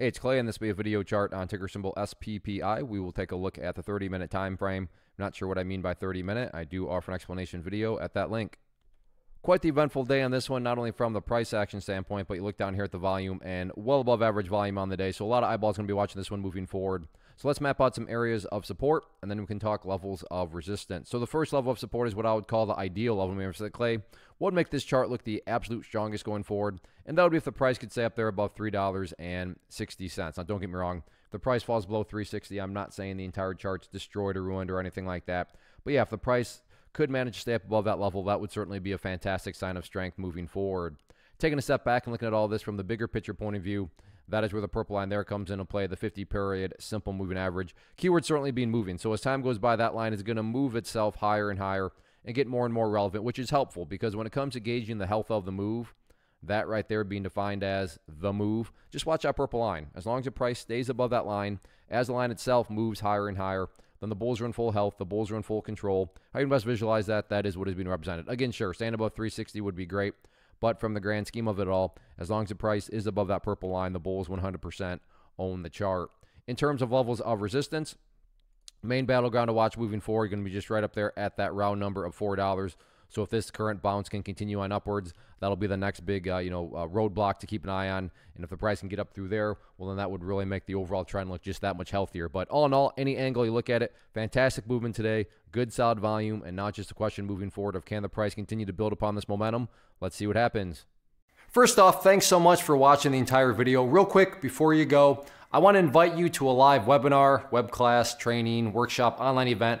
Hey, it's Clay, and this will be a video chart on ticker symbol SPPI. We will take a look at the 30-minute time frame. I'm not sure what I mean by 30-minute. I do offer an explanation video at that link. Quite the eventful day on this one, not only from the price action standpoint, but you look down here at the volume and well above average volume on the day. So a lot of eyeballs going to be watching this one moving forward. So let's map out some areas of support, and then we can talk levels of resistance. So the first level of support is what I would call the ideal level. Maybe said Clay, what would make this chart look the absolute strongest going forward? And that would be if the price could stay up there above $3.60. Now, don't get me wrong. If the price falls below 360 I'm not saying the entire chart's destroyed or ruined or anything like that. But yeah, if the price could manage to stay up above that level, that would certainly be a fantastic sign of strength moving forward. Taking a step back and looking at all this from the bigger picture point of view, that is where the purple line there comes into play, the 50 period simple moving average. Keyword certainly being moving. So as time goes by, that line is going to move itself higher and higher and get more and more relevant, which is helpful because when it comes to gauging the health of the move, that right there being defined as the move, just watch that purple line. As long as the price stays above that line, as the line itself moves higher and higher, then the bulls are in full health, the bulls are in full control. How you can best visualize that, that is what is being represented. Again, sure, staying above 360 would be great. But from the grand scheme of it all, as long as the price is above that purple line, the bulls 100% own the chart. In terms of levels of resistance, main battleground to watch moving forward, going to be just right up there at that round number of $4. So if this current bounce can continue on upwards, that'll be the next big, uh, you know, uh, roadblock to keep an eye on. And if the price can get up through there, well, then that would really make the overall trend look just that much healthier. But all in all, any angle you look at it, fantastic movement today, good solid volume, and not just a question moving forward of can the price continue to build upon this momentum. Let's see what happens. First off, thanks so much for watching the entire video. Real quick, before you go, I want to invite you to a live webinar, web class, training, workshop, online event